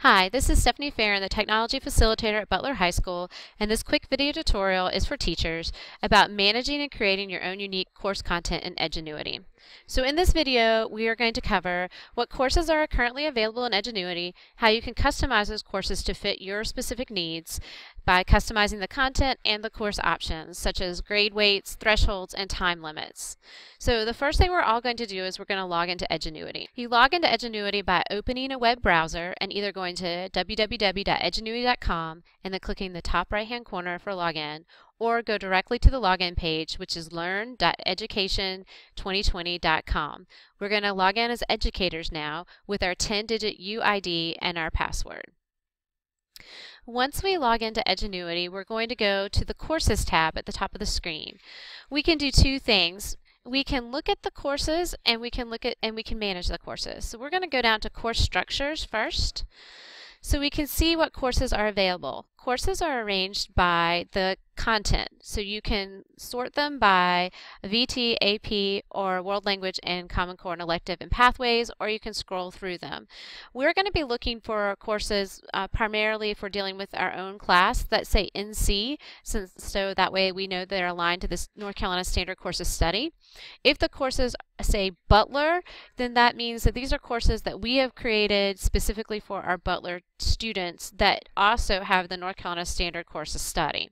Hi, this is Stephanie Ferron, the Technology Facilitator at Butler High School, and this quick video tutorial is for teachers about managing and creating your own unique course content in Edgenuity. So in this video, we are going to cover what courses are currently available in Edgenuity, how you can customize those courses to fit your specific needs by customizing the content and the course options, such as grade weights, thresholds, and time limits. So the first thing we're all going to do is we're going to log into Edgenuity. You log into Edgenuity by opening a web browser and either going to www.edgenuity.com and then clicking the top right hand corner for login, or go directly to the login page, which is learn.education2020.com. We're going to log in as educators now with our 10-digit UID and our password. Once we log into Edgenuity, we're going to go to the Courses tab at the top of the screen. We can do two things. We can look at the courses and we can look at and we can manage the courses. So we're going to go down to course structures first. So we can see what courses are available. Courses are arranged by the content. So you can sort them by VT, AP, or World Language and Common Core and Elective and Pathways, or you can scroll through them. We're going to be looking for courses uh, primarily for dealing with our own class that say NC, since, so that way we know they're aligned to this North Carolina Standard Courses Study. If the courses say Butler, then that means that these are courses that we have created specifically for our Butler students that also have the North Carolina Standard Courses Study.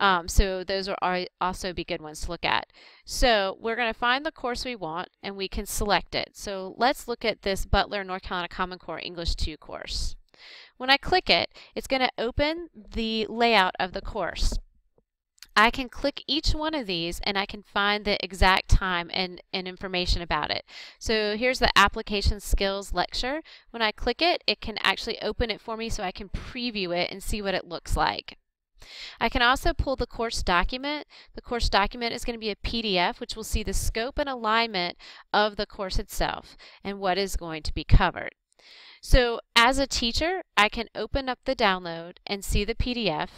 Um, so those are also be good ones to look at. So we're going to find the course we want and we can select it. So let's look at this Butler North Carolina Common Core English 2 course. When I click it, it's going to open the layout of the course. I can click each one of these and I can find the exact time and, and information about it. So here's the application skills lecture. When I click it, it can actually open it for me so I can preview it and see what it looks like. I can also pull the course document. The course document is going to be a PDF which will see the scope and alignment of the course itself and what is going to be covered. So as a teacher, I can open up the download and see the PDF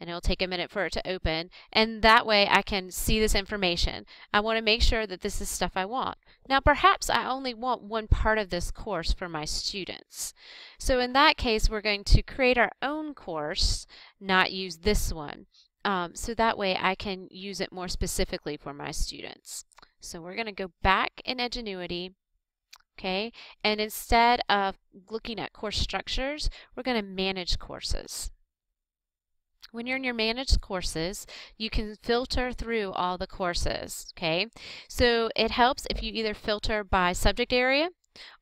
and it'll take a minute for it to open and that way I can see this information. I want to make sure that this is stuff I want. Now perhaps I only want one part of this course for my students. So in that case we're going to create our own course, not use this one. Um, so that way I can use it more specifically for my students. So we're going to go back in Edgenuity okay and instead of looking at course structures we're going to manage courses when you're in your managed courses, you can filter through all the courses, okay? So it helps if you either filter by subject area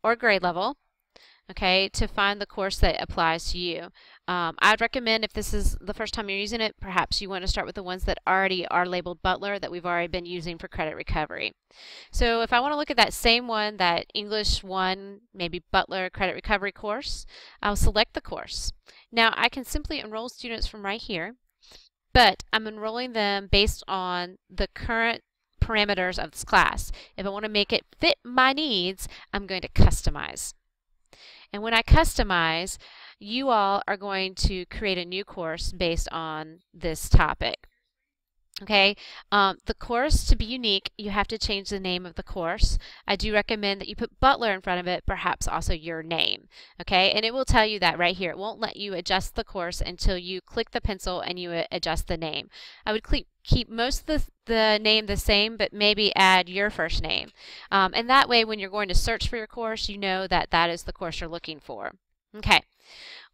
or grade level, okay, to find the course that applies to you. Um, I'd recommend if this is the first time you're using it, perhaps you want to start with the ones that already are labeled Butler that we've already been using for credit recovery. So if I want to look at that same one, that English 1, maybe Butler credit recovery course, I'll select the course. Now I can simply enroll students from right here, but I'm enrolling them based on the current parameters of this class. If I want to make it fit my needs, I'm going to customize. And when I customize, you all are going to create a new course based on this topic. Okay, um, the course to be unique, you have to change the name of the course. I do recommend that you put Butler in front of it, perhaps also your name. Okay, and it will tell you that right here. It won't let you adjust the course until you click the pencil and you uh, adjust the name. I would keep most of the, the name the same, but maybe add your first name. Um, and that way, when you're going to search for your course, you know that that is the course you're looking for. Okay.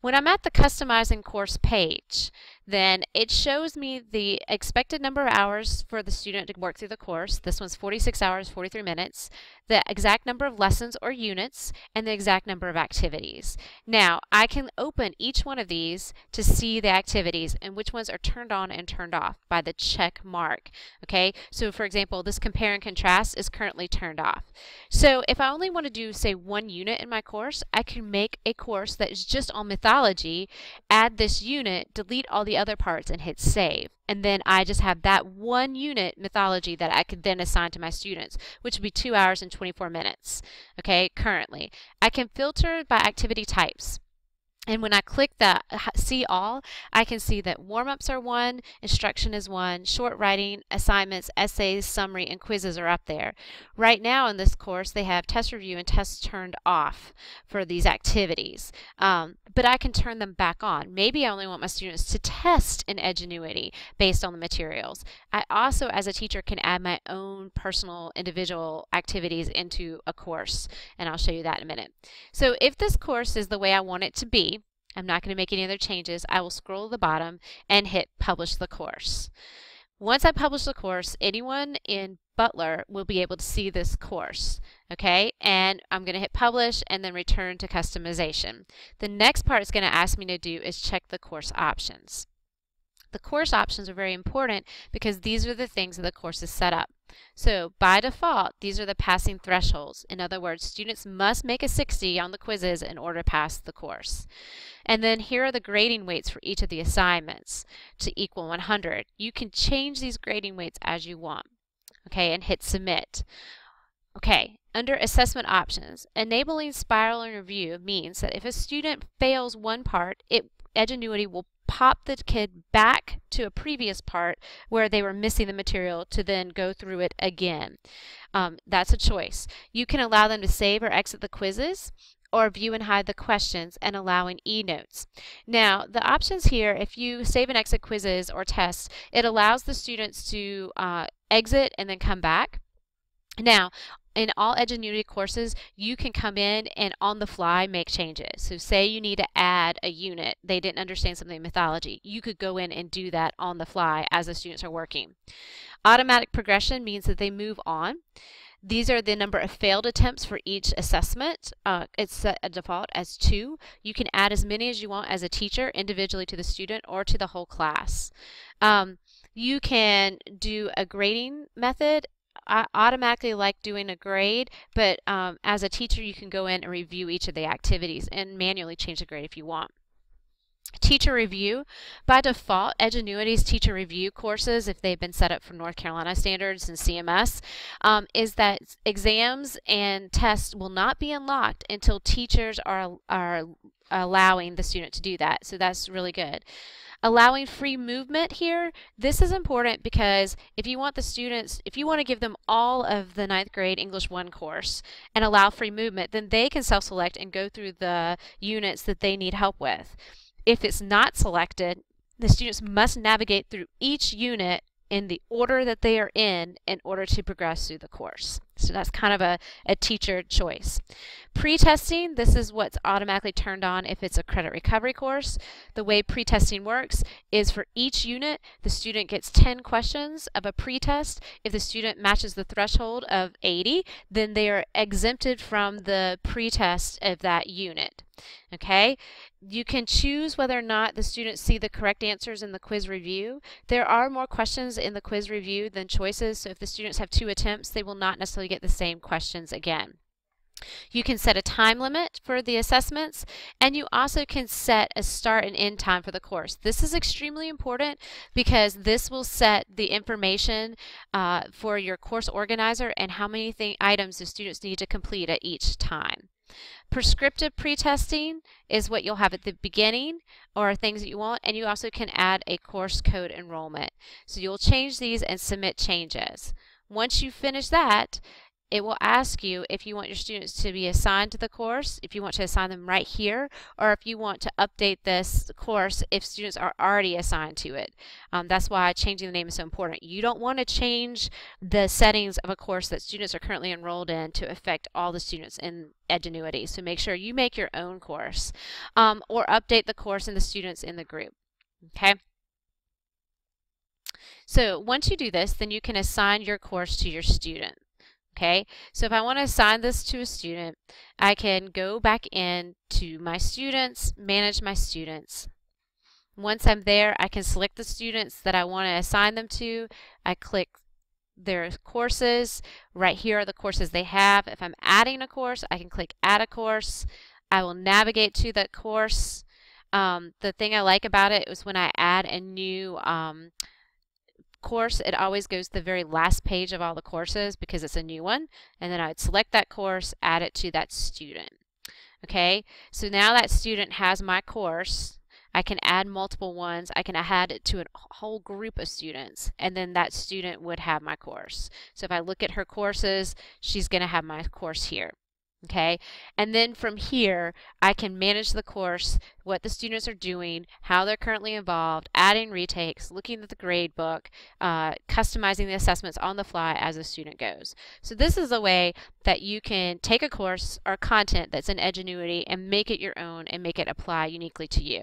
When I'm at the customizing course page, then it shows me the expected number of hours for the student to work through the course. This one's 46 hours, 43 minutes, the exact number of lessons or units, and the exact number of activities. Now, I can open each one of these to see the activities and which ones are turned on and turned off by the check mark. Okay, so for example, this compare and contrast is currently turned off. So if I only want to do, say, one unit in my course, I can make a course that is just on mythology, add this unit, delete all the other parts and hit save. And then I just have that one unit mythology that I could then assign to my students, which would be 2 hours and 24 minutes, okay, currently. I can filter by activity types. And when I click the see all, I can see that warm-ups are one, instruction is one, short writing, assignments, essays, summary, and quizzes are up there. Right now in this course, they have test review and tests turned off for these activities. Um, but I can turn them back on. Maybe I only want my students to test in Edgenuity based on the materials. I also, as a teacher, can add my own personal individual activities into a course, and I'll show you that in a minute. So if this course is the way I want it to be, I'm not going to make any other changes. I will scroll to the bottom and hit publish the course. Once I publish the course, anyone in Butler will be able to see this course. Okay, and I'm going to hit publish and then return to customization. The next part it's going to ask me to do is check the course options. The course options are very important because these are the things that the course is set up. So by default, these are the passing thresholds. In other words, students must make a 60 on the quizzes in order to pass the course. And then here are the grading weights for each of the assignments to equal 100. You can change these grading weights as you want. Okay, and hit submit. Okay, under assessment options, enabling spiral review means that if a student fails one part, it Edgenuity will pop the kid back to a previous part where they were missing the material to then go through it again. Um, that's a choice. You can allow them to save or exit the quizzes or view and hide the questions and allowing e-notes. Now, the options here, if you save and exit quizzes or tests, it allows the students to uh, exit and then come back. Now, in all Edgenuity courses, you can come in and on the fly make changes. So say you need to add a unit, they didn't understand something in mythology, you could go in and do that on the fly as the students are working. Automatic progression means that they move on. These are the number of failed attempts for each assessment. Uh, it's set a default as two. You can add as many as you want as a teacher individually to the student or to the whole class. Um, you can do a grading method I automatically like doing a grade, but um, as a teacher, you can go in and review each of the activities and manually change the grade if you want. Teacher review. By default, Edgenuity's teacher review courses, if they've been set up for North Carolina standards and CMS, um, is that exams and tests will not be unlocked until teachers are, are allowing the student to do that. So that's really good. Allowing free movement here, this is important because if you want the students, if you want to give them all of the ninth grade English 1 course and allow free movement, then they can self-select and go through the units that they need help with. If it's not selected, the students must navigate through each unit in the order that they are in in order to progress through the course. So that's kind of a, a teacher choice. Pre-testing, this is what's automatically turned on if it's a credit recovery course. The way pre-testing works is for each unit, the student gets 10 questions of a pre-test. If the student matches the threshold of 80, then they are exempted from the pre-test of that unit. Okay, you can choose whether or not the students see the correct answers in the quiz review. There are more questions in the quiz review than choices, so if the students have two attempts, they will not necessarily get the same questions again. You can set a time limit for the assessments and you also can set a start and end time for the course. This is extremely important because this will set the information uh, for your course organizer and how many items the students need to complete at each time. Prescriptive pretesting is what you'll have at the beginning or things that you want, and you also can add a course code enrollment. So you'll change these and submit changes. Once you finish that, it will ask you if you want your students to be assigned to the course, if you want to assign them right here, or if you want to update this course if students are already assigned to it. Um, that's why changing the name is so important. You don't want to change the settings of a course that students are currently enrolled in to affect all the students in Edgenuity. So make sure you make your own course um, or update the course and the students in the group. Okay. So once you do this, then you can assign your course to your student. Okay, so if I want to assign this to a student, I can go back in to my students, manage my students. Once I'm there, I can select the students that I want to assign them to. I click their courses. Right here are the courses they have. If I'm adding a course, I can click add a course. I will navigate to that course. Um, the thing I like about it is when I add a new um, course, it always goes to the very last page of all the courses because it's a new one. And then I would select that course, add it to that student. Okay, so now that student has my course. I can add multiple ones. I can add it to a whole group of students, and then that student would have my course. So if I look at her courses, she's going to have my course here okay? And then from here I can manage the course what the students are doing how they're currently involved adding retakes looking at the grade book uh, customizing the assessments on the fly as the student goes. So this is a way that you can take a course or content that's in Edgenuity and make it your own and make it apply uniquely to you